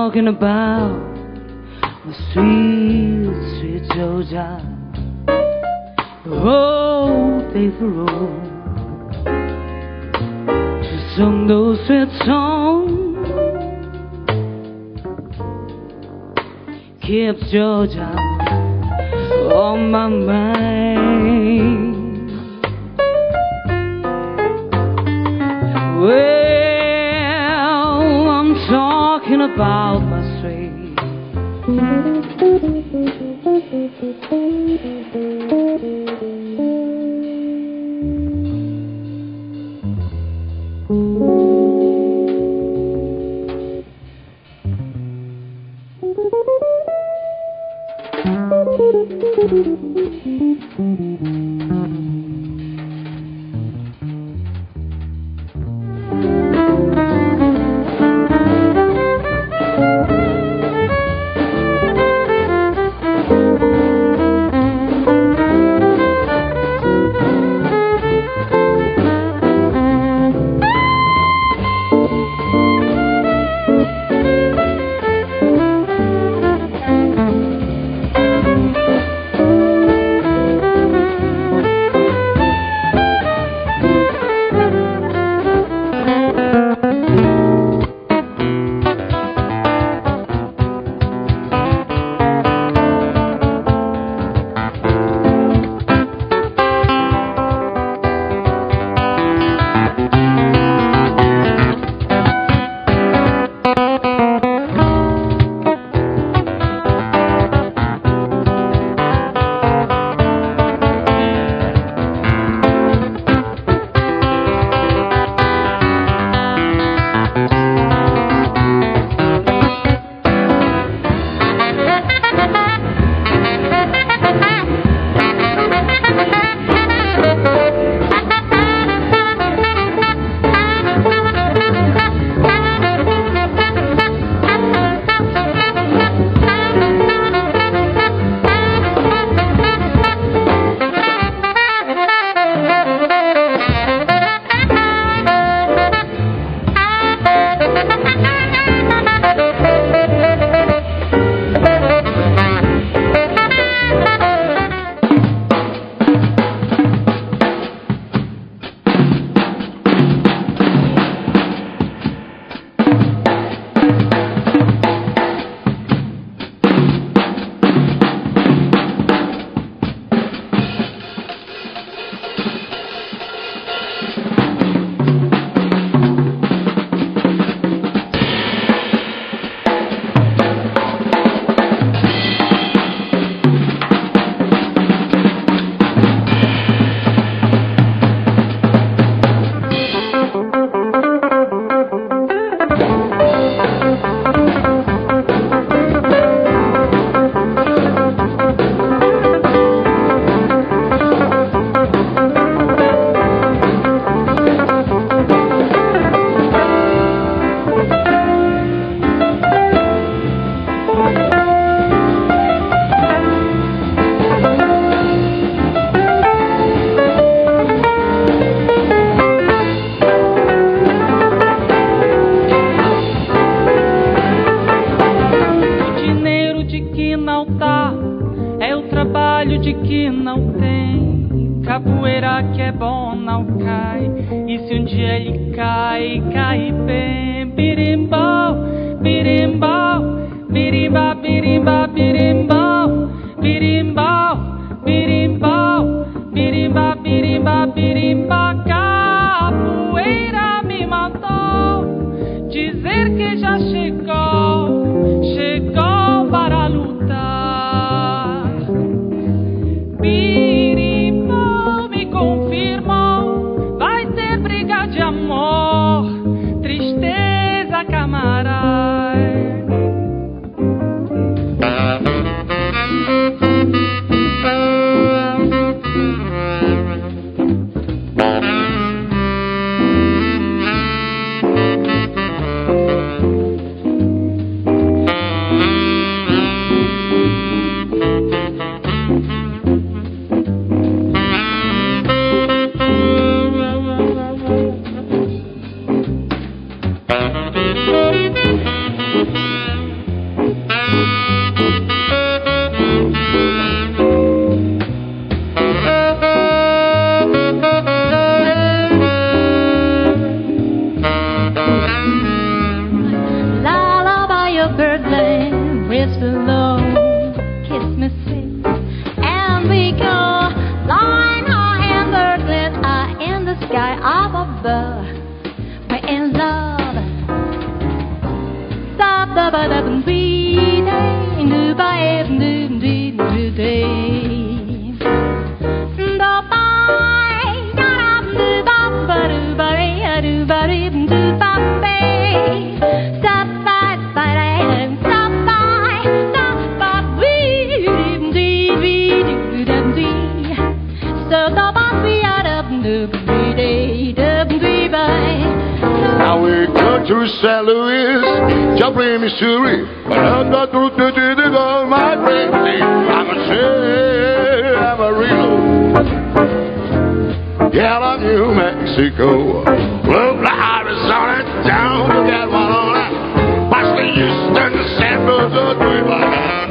talking about my sweet, sweet Georgia. The whole day through. She sung those sweet songs. Keeps Georgia on my mind. O de que não tem. Capoeira que é bom não cai. E se um dia ele cai, cai bem. Birimbau, birimbau, birimba, birimba, birimbau, birimbau, up above. We're in love. Da da ba da ba dee day, do ba e do do do day. Missouri, but I'm not through to the girl, my crazy. I'm a say, I'm a real. Yeah, I love you, Mexico. Look to Arizona, down to California, past the Houston, San Francisco,